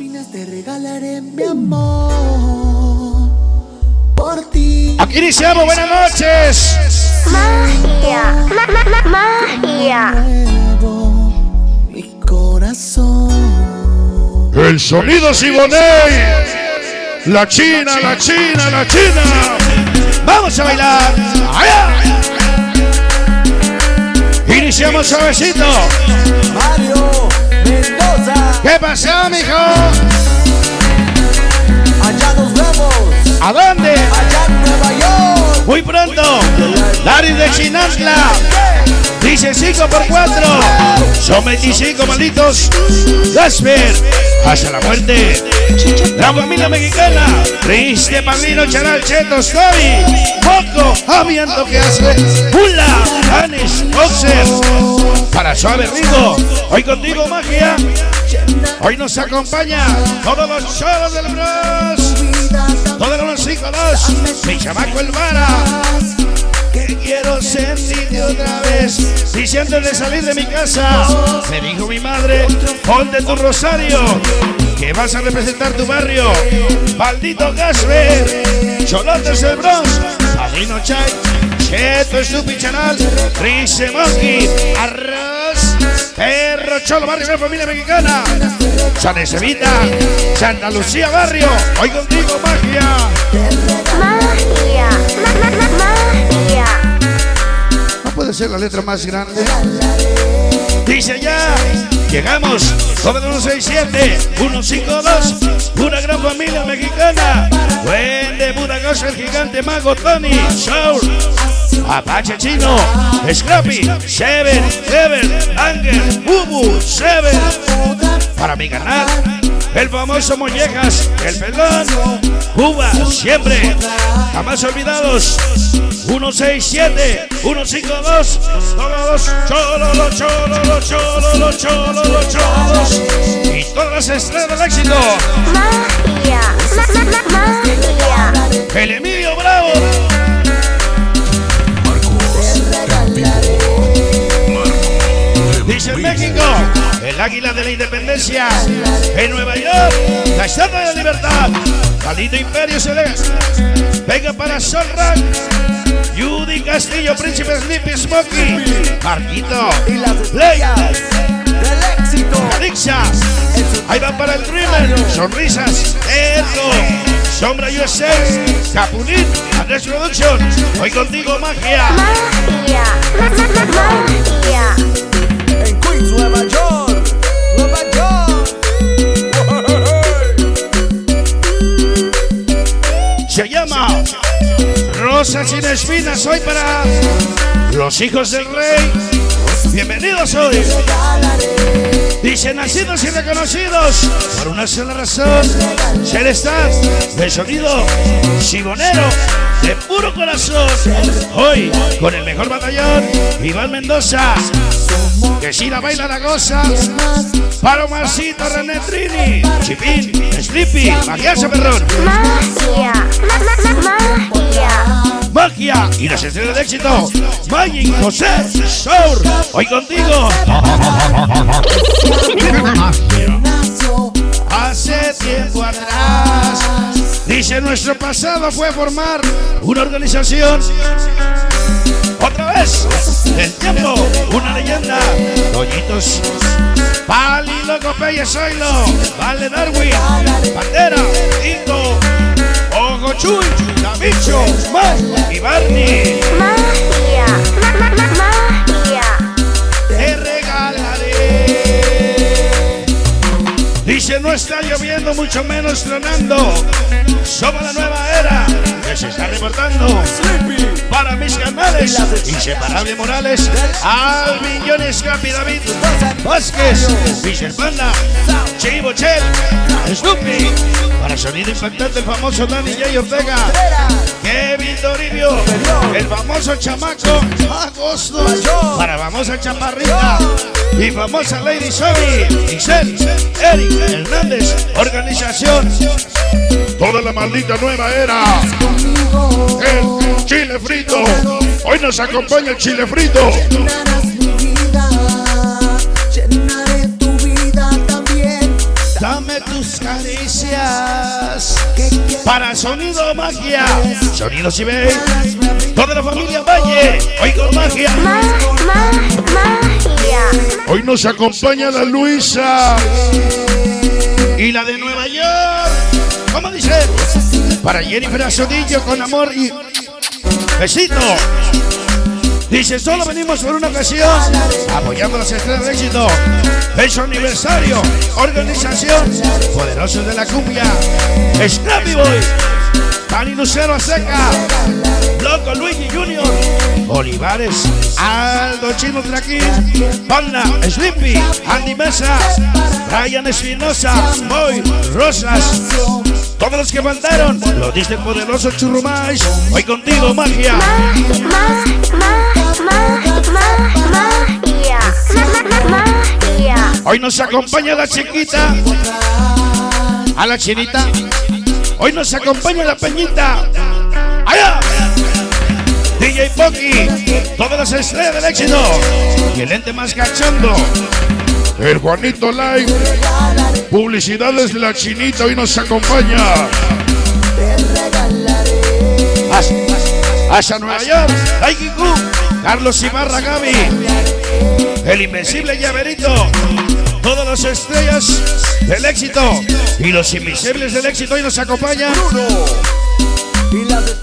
opinas? Te regalaré mi amor por ti. Aquí iniciamos, buenas noches. Magia, ma- ma- ma- magia. Nuevo, mi corazón. El sonido Siboney. La China, la China, la China. Vamos a bailar. ¡Allá! Iniciamos suavecito. Mario Mendoza, ¿Qué pasó, mijo? allá nos vemos, ¿A dónde? allá en Nueva York. Muy pronto. Dari de Chinantla. Dice 5 por 4. Son 25 malditos. Gasper. Hasta la muerte. La familia mexicana. Triste Pablino Charal Chetos Toby. Poco. Aviento que hace. Hula. Anis. Boxer. Para suave rico. Hoy contigo magia. Hoy nos acompaña todos los choros del Bros. Todos los hijos. Mi chamaco el Vara. Que quiero sentirte otra vez. Si antes de salir de mi casa, me dijo mi madre, ponte tu rosario, que vas a representar tu barrio. Maldito Gasper, Cholotes del Bronx, Padrino Chay, Cheto es tu pichanal, Rice Monkey, Arroz, Perro Cholo, Barrio de la Familia Mexicana, San Ezevita, Santa Lucía Barrio, hoy contigo. Magia, puede la letra más grande. Dice ya, llegamos, joven 167, 152, una gran familia mexicana. Buen de Budagos, el gigante mago Tony, Shaur, Apache Chino, Scrappy, Seven, Seven, Anger, Bubu, Seven. Para mi canal, el famoso Mollejas, el pelón, Cuba, siempre, jamás olvidados. 167, 152, todos, cholo, cholo, cholo, cholo, cholos. Y todas las estrellas del éxito. El Emilio Bravo. Águila de la independencia. En Nueva York, la estatua de la libertad. Maldito imperio celeste. Venga para Sol Rock. Judy Castillo, Príncipe Sleepy Smokey. Marquito. Y las Play. estrellas del éxito. Calixa. Ahí van para el Dreamer. Sonrisas. Eco. Sombra USA. Capulín. Andrés Production. Hoy contigo, magia. Magia, ma- ma- ma- magia. En Queens, Nueva York. Se llama Rosa sin espinas. Hoy para los hijos del rey. Bienvenidos hoy. Dice nacidos y reconocidos por una sola razón. Ser estar de sonido sibonero de puro corazón. Hoy con el mejor batallón, Iván Mendoza. Que si la baila la goza. Palomarcito René Trini. Chipín, Sleepy, Magiasa Perrón. Magia, ma- ma- ma- magia. Magia y las estrellas de éxito. Magic José Sour. Hoy contigo. nuestro pasado fue formar una organización. Otra vez, el tiempo, una leyenda. Doñitos, Pali, Loco, Peye, Zoilo, Vale Darwin, Bandera, Tinto, Ojo Chuy, Davicho, y Barney. Magia, mucho menos tronando. Somos la nueva era que se está reportando para mis canales. Inseparable Morales, Alvillones Capi David, Vázquez, Michel Panda, Chivo Chel, Snoopy, para sonido impactante el famoso Dani J. Ortega, Kevin Toribio, el famoso chamaco, Agosto, para famosa chaparrita. Y famosa Lady Sobi, Giselle, Eric Hernández, organización, toda la maldita nueva era, el chile frito, hoy nos acompaña el chile frito. Caricias. Para Sonido Magia, Sonido Cibey, toda la familia Valle, hoy con magia. Ma, ma, magia. Hoy nos acompaña la Luisa y la de Nueva York. ¿Cómo dice? Para Jennifer Azudillo con amor y besito. Dice, solo venimos por una ocasión, apoyando las estrellas de éxito. Su aniversario. Organización, poderosos de la cumbia. Scrappy Boy, Dani Lucero Seca, Loco Luigi Junior, Olivares, Aldo Chino Traquín, Panda, Slippy, Andy Mesa, Brian Espinosa, Boy, Rosas. Todos los que faltaron, lo dice el poderoso Churrumais. Hoy contigo, magia. Ma, ma, ma, Hoy nos acompaña la chiquita. A la chinita. Hoy nos acompaña la peñita. ¡Allá! DJ Poki. Todas las estrellas del éxito. Y el ente más cachondo. El Juanito Live. Publicidades de la chinita. Hoy nos acompaña. Hasta, Nueva York. Carlos Ibarra Gaby. El invencible llaverito. Todas las estrellas del éxito y los invisibles del éxito hoy nos acompañan.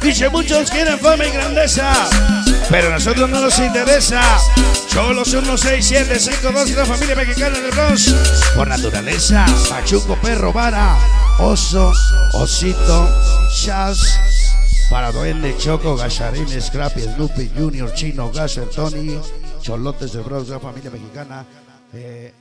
Dice muchos quieren fama y grandeza, pero a nosotros no nos interesa. Solo son los 6, 7, 5, 2 de la familia mexicana del Bronx. Por naturaleza, Pachuco, perro, vara, oso, osito, chas. Para Duende, Choco, Gacharín, Scrappy, Snoopy, Junior, Chino, Gasser, Tony, Cholotes de la familia mexicana. Eh,